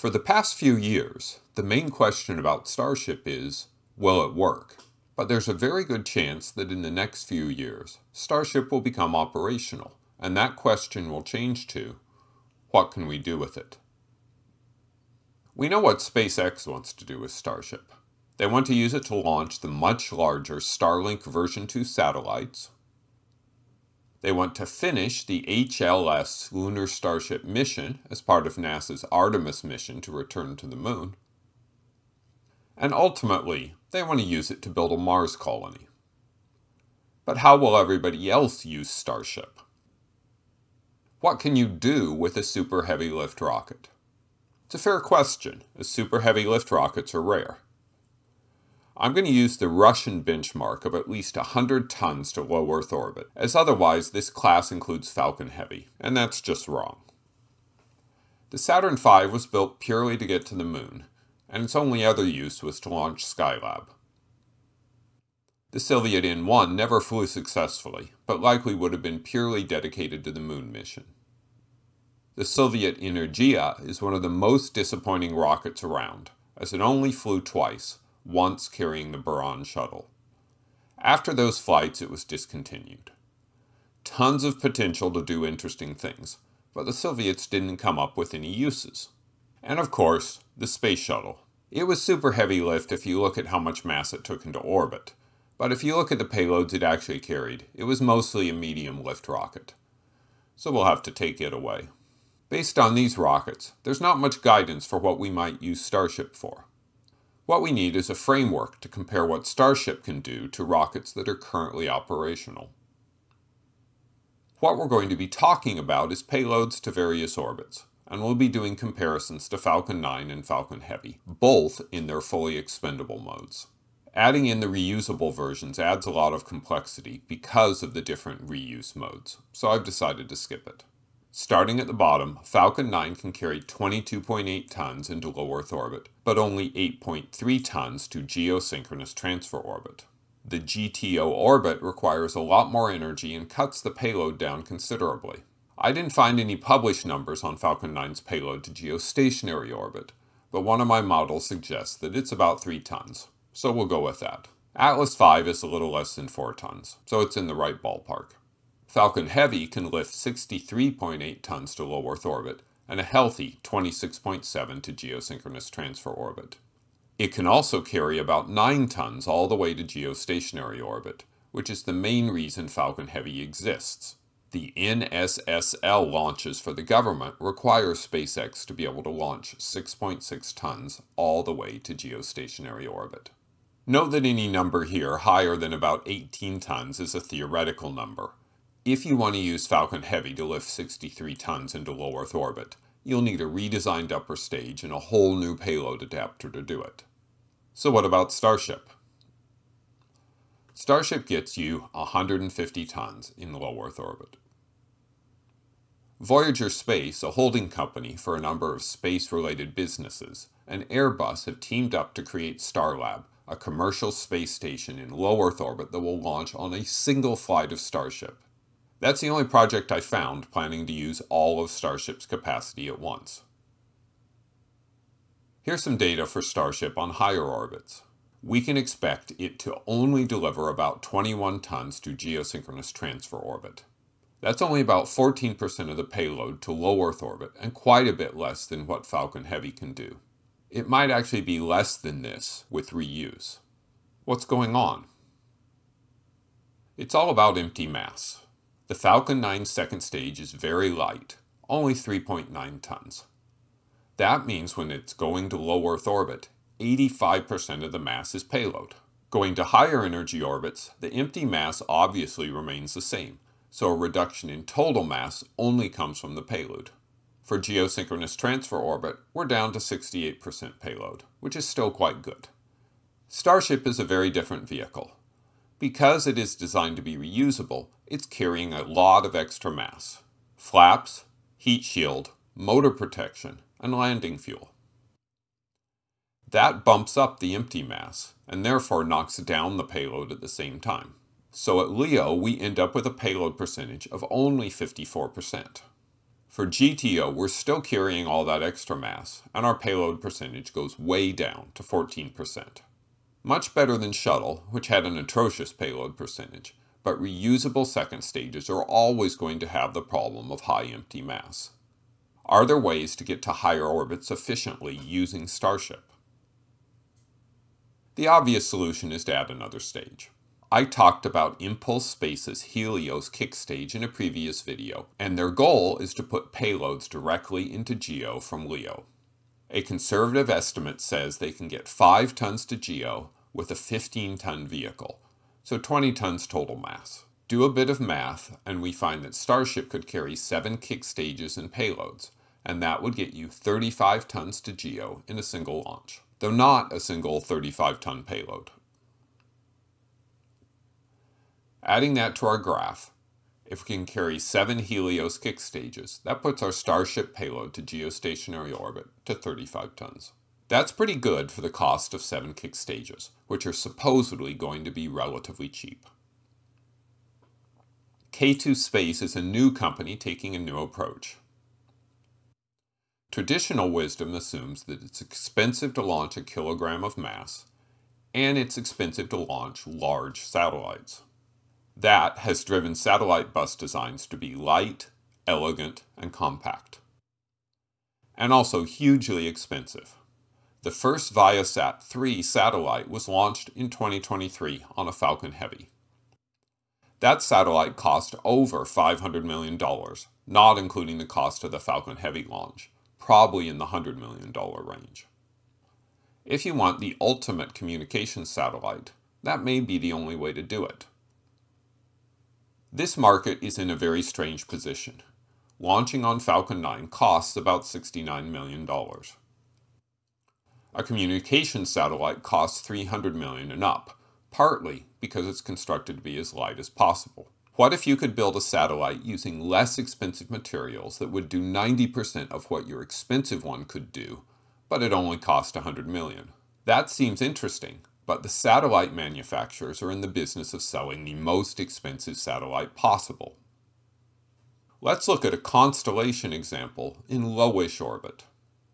For the past few years, the main question about Starship is, will it work? But there's a very good chance that in the next few years, Starship will become operational, and that question will change to, what can we do with it? We know what SpaceX wants to do with Starship. They want to use it to launch the much larger Starlink version 2 satellites. They want to finish the HLS Lunar Starship mission as part of NASA's Artemis mission to return to the moon. And ultimately, they want to use it to build a Mars colony. But how will everybody else use Starship? What can you do with a super heavy lift rocket? It's a fair question, as super heavy lift rockets are rare. I'm going to use the Russian benchmark of at least 100 tons to low Earth orbit, as otherwise this class includes Falcon Heavy, and that's just wrong. The Saturn V was built purely to get to the moon, and its only other use was to launch Skylab. The Soviet N-1 never flew successfully, but likely would have been purely dedicated to the moon mission. The Soviet Energia is one of the most disappointing rockets around, as it only flew twice, once carrying the Buran shuttle. After those flights, it was discontinued. Tons of potential to do interesting things, but the Soviets didn't come up with any uses. And of course, the space shuttle. It was super heavy lift if you look at how much mass it took into orbit, but if you look at the payloads it actually carried, it was mostly a medium lift rocket. So we'll have to take it away. Based on these rockets, there's not much guidance for what we might use Starship for. What we need is a framework to compare what Starship can do to rockets that are currently operational. What we're going to be talking about is payloads to various orbits, and we'll be doing comparisons to Falcon 9 and Falcon Heavy, both in their fully expendable modes. Adding in the reusable versions adds a lot of complexity because of the different reuse modes, so I've decided to skip it. Starting at the bottom, Falcon 9 can carry 22.8 tons into low Earth orbit, but only 8.3 tons to geosynchronous transfer orbit. The GTO orbit requires a lot more energy and cuts the payload down considerably. I didn't find any published numbers on Falcon 9's payload to geostationary orbit, but one of my models suggests that it's about 3 tons, so we'll go with that. Atlas V is a little less than 4 tons, so it's in the right ballpark. Falcon Heavy can lift 63.8 tons to low Earth orbit and a healthy 26.7 to geosynchronous transfer orbit. It can also carry about 9 tons all the way to geostationary orbit, which is the main reason Falcon Heavy exists. The NSSL launches for the government require SpaceX to be able to launch 6.6 tons all the way to geostationary orbit. Note that any number here higher than about 18 tons is a theoretical number, if you want to use Falcon Heavy to lift 63 tons into low Earth orbit, you'll need a redesigned upper stage and a whole new payload adapter to do it. So what about Starship? Starship gets you 150 tons in low Earth orbit. Voyager Space, a holding company for a number of space-related businesses, and Airbus have teamed up to create Starlab, a commercial space station in low Earth orbit that will launch on a single flight of Starship. That's the only project I found planning to use all of Starship's capacity at once. Here's some data for Starship on higher orbits. We can expect it to only deliver about 21 tons to geosynchronous transfer orbit. That's only about 14% of the payload to low Earth orbit and quite a bit less than what Falcon Heavy can do. It might actually be less than this with reuse. What's going on? It's all about empty mass. The Falcon 9 second stage is very light, only 3.9 tons. That means when it's going to low Earth orbit, 85% of the mass is payload. Going to higher energy orbits, the empty mass obviously remains the same, so a reduction in total mass only comes from the payload. For geosynchronous transfer orbit, we're down to 68% payload, which is still quite good. Starship is a very different vehicle. Because it is designed to be reusable, it's carrying a lot of extra mass. Flaps, heat shield, motor protection, and landing fuel. That bumps up the empty mass, and therefore knocks down the payload at the same time. So at LEO, we end up with a payload percentage of only 54%. For GTO, we're still carrying all that extra mass, and our payload percentage goes way down to 14%. Much better than Shuttle, which had an atrocious payload percentage, but reusable second stages are always going to have the problem of high empty mass. Are there ways to get to higher orbits efficiently using Starship? The obvious solution is to add another stage. I talked about Impulse Space's Helios kick stage in a previous video, and their goal is to put payloads directly into GEO from LEO. A conservative estimate says they can get 5 tons to GEO with a 15 ton vehicle, so 20 tons total mass. Do a bit of math, and we find that Starship could carry 7 kick stages and payloads, and that would get you 35 tons to GEO in a single launch, though not a single 35 ton payload. Adding that to our graph, if we can carry seven Helios kick stages, that puts our Starship payload to geostationary orbit to 35 tons. That's pretty good for the cost of seven kick stages, which are supposedly going to be relatively cheap. K2 Space is a new company taking a new approach. Traditional wisdom assumes that it's expensive to launch a kilogram of mass, and it's expensive to launch large satellites. That has driven satellite bus designs to be light, elegant, and compact. And also hugely expensive. The first Viasat 3 satellite was launched in 2023 on a Falcon Heavy. That satellite cost over $500 million, not including the cost of the Falcon Heavy launch, probably in the $100 million range. If you want the ultimate communications satellite, that may be the only way to do it. This market is in a very strange position. Launching on Falcon 9 costs about $69 million. A communication satellite costs 300 million and up, partly because it's constructed to be as light as possible. What if you could build a satellite using less expensive materials that would do 90% of what your expensive one could do, but it only cost 100 million? That seems interesting, but the satellite manufacturers are in the business of selling the most expensive satellite possible. Let's look at a constellation example in lowish orbit.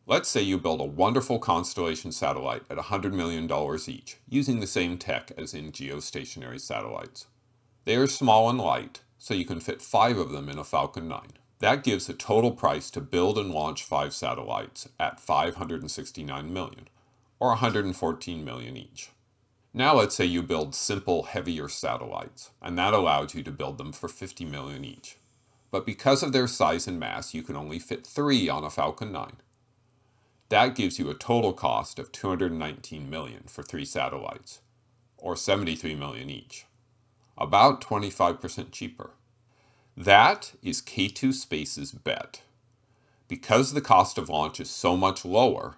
Let's say you build a wonderful constellation satellite at $100 million each, using the same tech as in geostationary satellites. They are small and light, so you can fit five of them in a Falcon 9. That gives a total price to build and launch five satellites at 569 million, or 114 million each. Now let's say you build simple, heavier satellites, and that allows you to build them for 50 million each. But because of their size and mass, you can only fit three on a Falcon 9. That gives you a total cost of 219 million for three satellites, or 73 million each. About 25% cheaper. That is K2 Space's bet. Because the cost of launch is so much lower,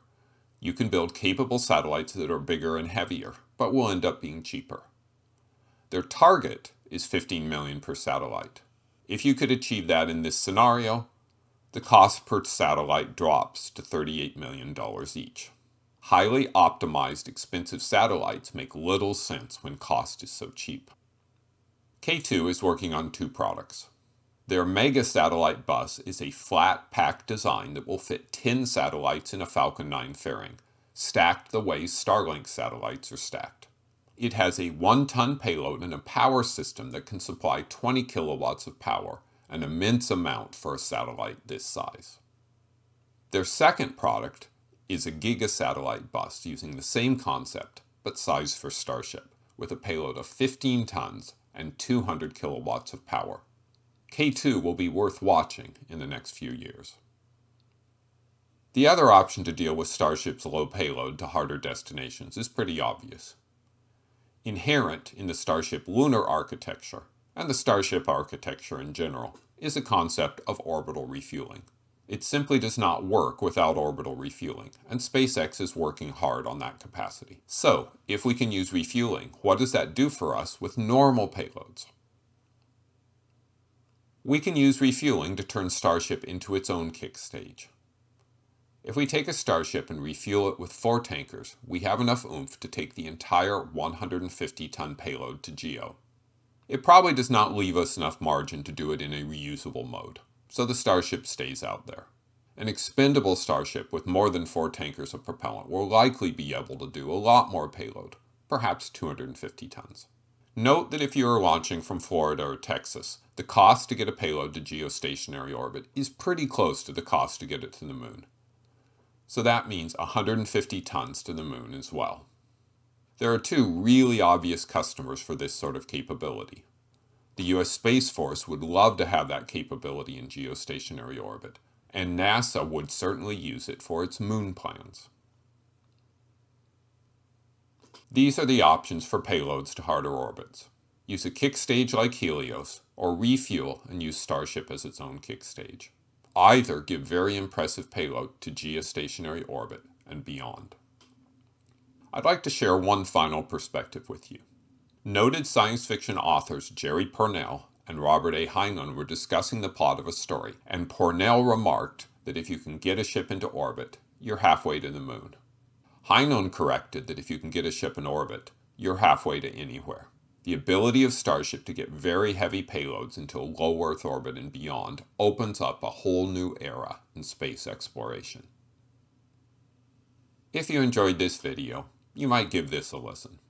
you can build capable satellites that are bigger and heavier but will end up being cheaper. Their target is 15 million per satellite. If you could achieve that in this scenario, the cost per satellite drops to $38 million each. Highly optimized expensive satellites make little sense when cost is so cheap. K2 is working on two products. Their mega satellite bus is a flat pack design that will fit 10 satellites in a Falcon 9 fairing, stacked the way Starlink satellites are stacked. It has a one ton payload and a power system that can supply 20 kilowatts of power, an immense amount for a satellite this size. Their second product is a gigasatellite bus using the same concept, but size for Starship, with a payload of 15 tons and 200 kilowatts of power. K2 will be worth watching in the next few years. The other option to deal with Starship's low payload to harder destinations is pretty obvious. Inherent in the Starship lunar architecture, and the Starship architecture in general, is a concept of orbital refueling. It simply does not work without orbital refueling, and SpaceX is working hard on that capacity. So, if we can use refueling, what does that do for us with normal payloads? We can use refueling to turn Starship into its own kick stage. If we take a Starship and refuel it with four tankers, we have enough oomph to take the entire 150 ton payload to GEO. It probably does not leave us enough margin to do it in a reusable mode. so the Starship stays out there. An expendable Starship with more than four tankers of propellant will likely be able to do a lot more payload, perhaps 250 tons. Note that if you are launching from Florida or Texas, the cost to get a payload to geostationary orbit is pretty close to the cost to get it to the moon. So that means 150 tons to the moon as well. There are two really obvious customers for this sort of capability. The US Space Force would love to have that capability in geostationary orbit, and NASA would certainly use it for its moon plans. These are the options for payloads to harder orbits. Use a kick stage like Helios, or refuel and use Starship as its own kick stage. Either give very impressive payload to geostationary orbit and beyond. I'd like to share one final perspective with you. Noted science fiction authors Jerry Pournelle and Robert A. Heinlein were discussing the plot of a story, and Pournelle remarked that if you can get a ship into orbit, you're halfway to the moon. Heinlein corrected that if you can get a ship in orbit, you're halfway to anywhere. The ability of Starship to get very heavy payloads into low Earth orbit and beyond opens up a whole new era in space exploration. If you enjoyed this video, you might give this a listen.